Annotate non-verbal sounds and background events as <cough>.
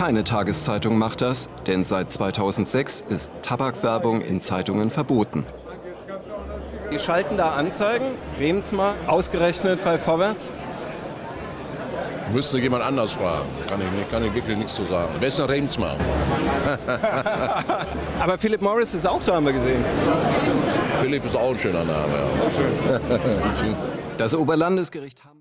Keine Tageszeitung macht das, denn seit 2006 ist Tabakwerbung in Zeitungen verboten. Die schalten da Anzeigen, Remsmar, ausgerechnet bei Vorwärts. Müsste jemand anders fragen. Kann ich, nicht, kann ich wirklich nichts zu sagen. Wer ist noch Remsmar? <laughs> Aber Philip Morris ist auch da, haben wir gesehen. Philipp ist auch ein schöner Name. Ja. <laughs> Das Oberlandesgericht Hamburg